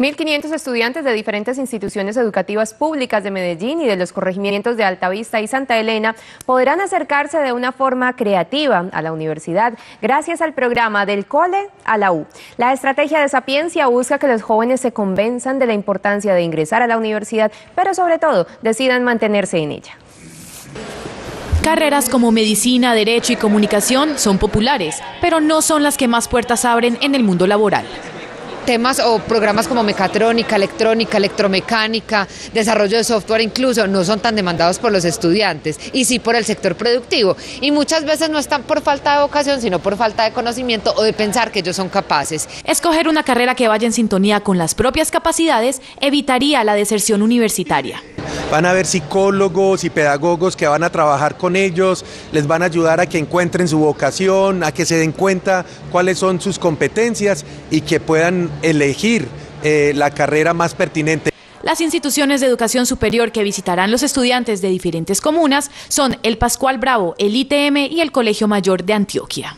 1.500 estudiantes de diferentes instituciones educativas públicas de Medellín y de los corregimientos de Altavista y Santa Elena podrán acercarse de una forma creativa a la universidad gracias al programa del Cole a la U. La estrategia de Sapiencia busca que los jóvenes se convenzan de la importancia de ingresar a la universidad, pero sobre todo decidan mantenerse en ella. Carreras como medicina, derecho y comunicación son populares, pero no son las que más puertas abren en el mundo laboral temas o programas como mecatrónica, electrónica, electromecánica, desarrollo de software incluso, no son tan demandados por los estudiantes y sí por el sector productivo. Y muchas veces no están por falta de vocación, sino por falta de conocimiento o de pensar que ellos son capaces. Escoger una carrera que vaya en sintonía con las propias capacidades evitaría la deserción universitaria. Van a haber psicólogos y pedagogos que van a trabajar con ellos, les van a ayudar a que encuentren su vocación, a que se den cuenta cuáles son sus competencias y que puedan elegir eh, la carrera más pertinente. Las instituciones de educación superior que visitarán los estudiantes de diferentes comunas son el Pascual Bravo, el ITM y el Colegio Mayor de Antioquia.